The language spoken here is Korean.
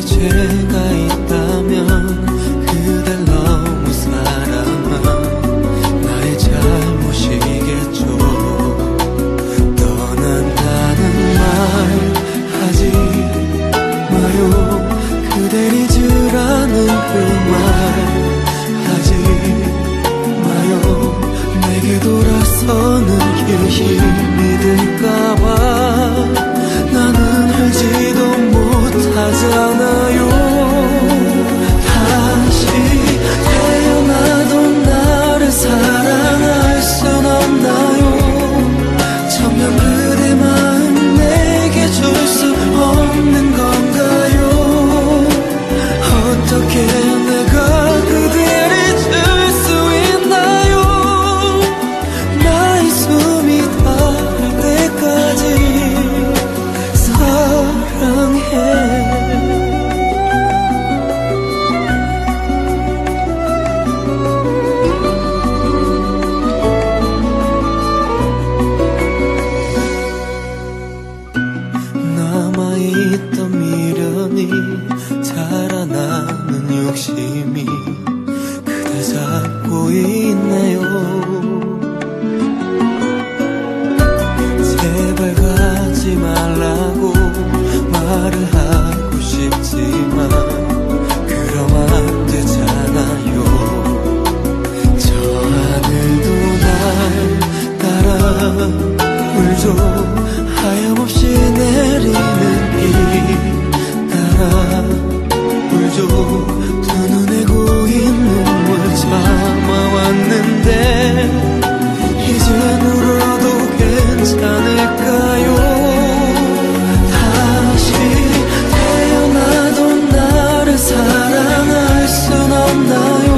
나에게 죄가 있다면 그댈 너무 사랑한 나의 잘못이겠죠. 떠난다는 말 하지 마요. 그댈 잊으라는 그 말 하지 마요. 내게 돌아서는 길이 없는 것 살아나는 욕심이 사랑할 순 없나요?